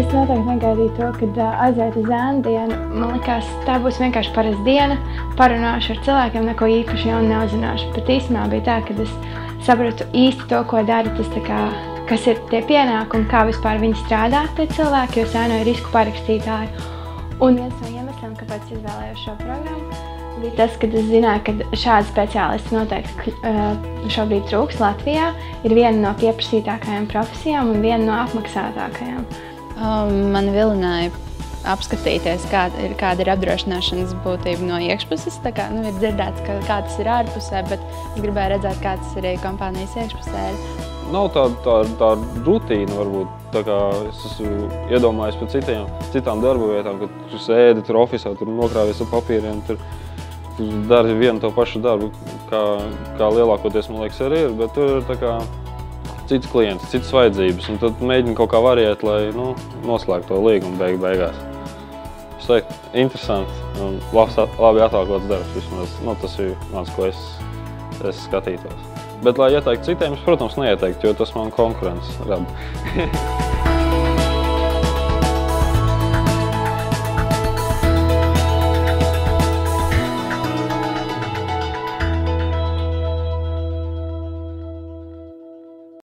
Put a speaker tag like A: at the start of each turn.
A: Es noteikti negaidīju to, kad uh, aiziet uz ēnu dienu. Man liekas, tā būs vienkārši parasta diena. Parunāšu ar cilvēkiem, neko īpaši jaunu neuzzināšu. Bet īstenībā bija tā, ka es sapratu īsti to, ko dara tas, kā, kas ir tie pienākumi, kā vispār viņi strādā, tie cilvēki, jo es ēnoju risku parakstītāju. Un viens no iemesliem, kāpēc izvēlējos šo programmu, bija tas, ka es zināju, ka šādi speciālisti noteikti šobrīd trūks Latvijā. Ir viena no pieprasītākajām profesijām un viena no apmaksātākajām.
B: Um, man vilināja apskatīties, kāda ir, kāda ir apdrošināšanas būtība no iekšpuses. Tā kā, nu, ir dzirdēts, ka kā tas ir ārpusē, bet es gribēju redzēt, kā tas ir kompānijas iekšpusē.
C: Nav tāda tā, tā rutīna, varbūt. Tā kā es esmu iedomājies par citiem, citām darba vietām, kad tu sēdi tur ofisā, tur nokrāvies ar papīriem, tur, tur dari vienu to pašu darbu, kā, kā lielākoties, man liekas, arī ir, bet tur ir tā kā cits klients, citas vajadzības, un tad mēģini kaut kā variēt, lai nu, noslēgtu to līgumu beig beigās. Es teiktu, interesanti un labs, labi atalgots darbs vismaz. Nu, tas ir mans, ko es, es skatītos. Bet, lai ieteiktu citiem, es, protams, neieteiktu, jo tas man konkurences rada.